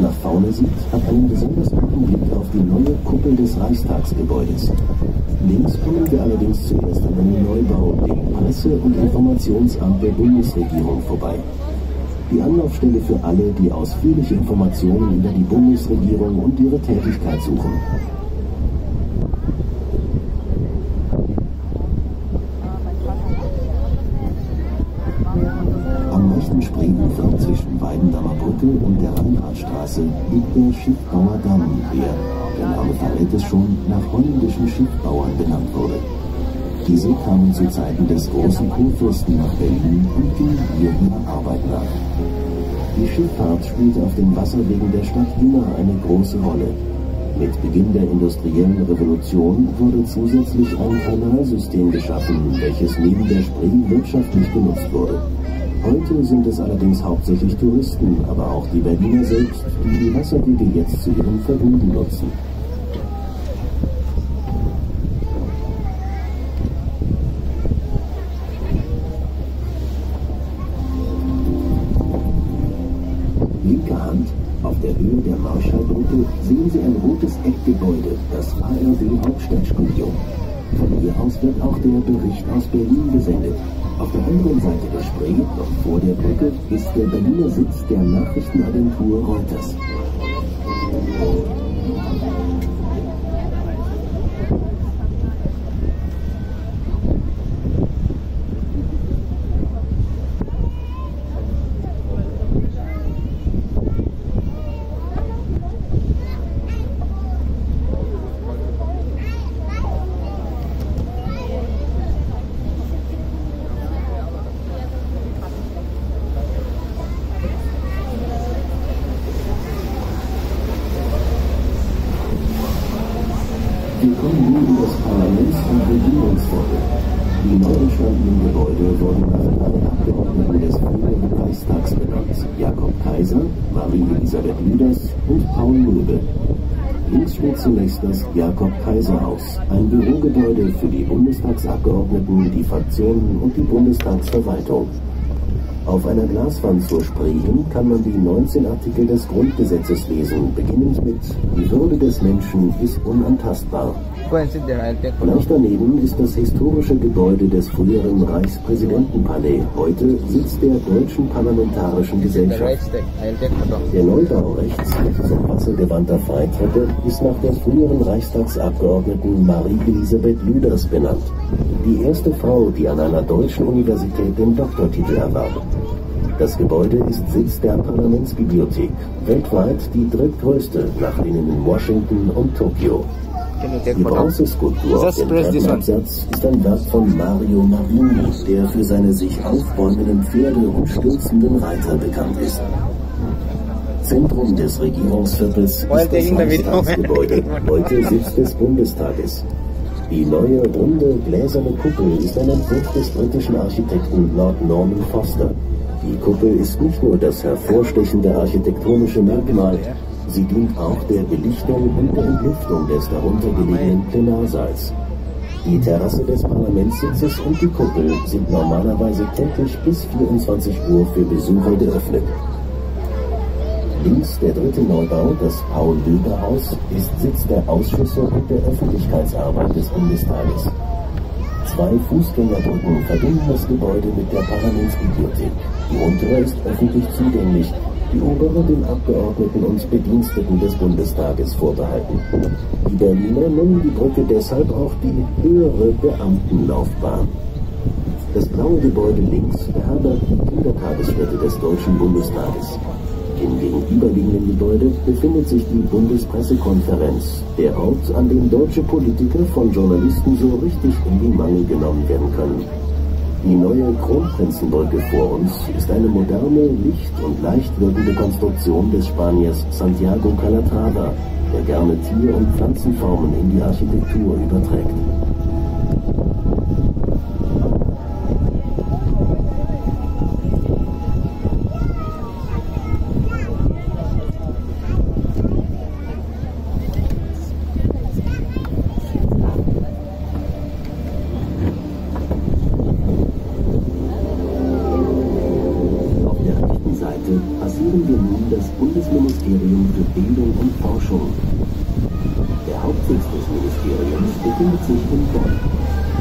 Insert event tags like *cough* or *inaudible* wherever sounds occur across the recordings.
nach vorne sieht, hat einen besonders guten Blick auf die neue Kuppel des Reichstagsgebäudes. Links kommen wir allerdings zuerst an einem Neubau, dem Presse- und Informationsamt der Bundesregierung, vorbei. Die Anlaufstelle für alle, die ausführliche Informationen über die Bundesregierung und ihre Tätigkeit suchen. Rheinradstraße liegt der Schiffbauer Damm, der, der Name verrät es schon, nach holländischen Schiffbauern benannt wurde. Diese kamen zu Zeiten des großen Kurfürsten nach Berlin und gingen hier ihrer Arbeit nach. Die Schifffahrt spielte auf den Wasserwegen der Stadt immer eine große Rolle. Mit Beginn der industriellen Revolution wurde zusätzlich ein Kanalsystem geschaffen, welches neben der Spree wirtschaftlich genutzt wurde. Heute sind es allerdings hauptsächlich Touristen, aber auch die Berliner selbst, die die Wasserwege jetzt zu ihrem Vergnügen nutzen. Linke Hand, auf der Höhe der Marschallbrücke, sehen Sie ein rotes Eckgebäude, das ARD Hauptstadtstudio. Von hier aus wird auch der Bericht aus Berlin gesendet. Auf der anderen Seite der Spree, noch vor der Brücke, ist der Berliner Sitz der Nachrichtenagentur Reuters. Wir kommen nun in das Parlaments- und Regierungsviertel. Die neu entstandenen Gebäude wurden nach drei Abgeordneten des früheren Reichstags benannt. Jakob Kaiser, Marie-Elisabeth Lüders und Paul Löbe. Links steht zunächst das Jakob-Kaiser-Haus, ein Bürogebäude für die Bundestagsabgeordneten, die Fraktionen und die Bundestagsverwaltung. Auf einer Glaswand zur Spree hin kann man die 19 Artikel des Grundgesetzes lesen, beginnend mit Die Würde des Menschen ist unantastbar. Go and sit there, I'll take Gleich daneben ist das historische Gebäude des früheren Reichspräsidentenpalais. Heute Sitz der Deutschen Parlamentarischen Gesellschaft. Der Neubau rechts so wassergewandter Freitreppe ist nach der früheren Reichstagsabgeordneten Marie-Elisabeth Lüders benannt. Die erste Frau, die an einer deutschen Universität den Doktortitel erwarb. Das Gebäude ist Sitz der Parlamentsbibliothek, weltweit die drittgrößte nach denen in Washington und Tokio. Bronzeskulptur auf dem ist ein Werk von Mario Marini, der für seine sich aufbäumenden Pferde und stürzenden Reiter bekannt ist. Zentrum des Regierungsviertels ist das. Reichstagsgebäude, *laughs* heute Sitz des Bundestages. Die neue, runde, gläserne Kuppel ist ein Entwurf des britischen Architekten Lord Norman Foster. Die Kuppel ist nicht nur das hervorstechende architektonische Merkmal, sie dient auch der Belichtung und der Entlüftung des darunter gelegenen Plenarsaals. Die Terrasse des Parlamentssitzes und die Kuppel sind normalerweise täglich bis 24 Uhr für Besucher geöffnet. Links der dritte Neubau, das Paul-Löbe-Haus, ist Sitz der Ausschüsse und der Öffentlichkeitsarbeit des Bundestages. Zwei Fußgängerbrücken verbinden das Gebäude mit der Parlamentsbibliothek. Die untere ist öffentlich zugänglich, die obere den Abgeordneten und Bediensteten des Bundestages vorbehalten. Die Berliner nennen die Brücke deshalb auch die höhere Beamtenlaufbahn. Das blaue Gebäude links beherbergt die Kindertagesstätte des Deutschen Bundestages. Im gegenüberliegenden Gebäude befindet sich die Bundespressekonferenz, der Ort, an dem deutsche Politiker von Journalisten so richtig in die Mangel genommen werden können. Die neue Kronprinzenbrücke vor uns ist eine moderne, licht- und leicht wirkende Konstruktion des Spaniers Santiago Calatrava, der gerne Tier- und Pflanzenformen in die Architektur überträgt. Bildung und Forschung. Der Hauptsitz des Ministeriums befindet sich in Bonn.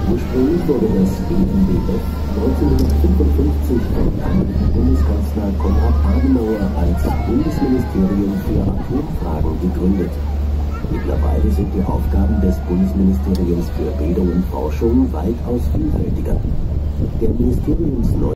Ursprünglich wurde das BMBF 1955 von Bundeskanzler Konrad Adenauer als Bundesministerium für Atomfragen gegründet. Mittlerweile sind die Aufgaben des Bundesministeriums für Bildung und Forschung weitaus vielfältiger. Der Ministeriumsneu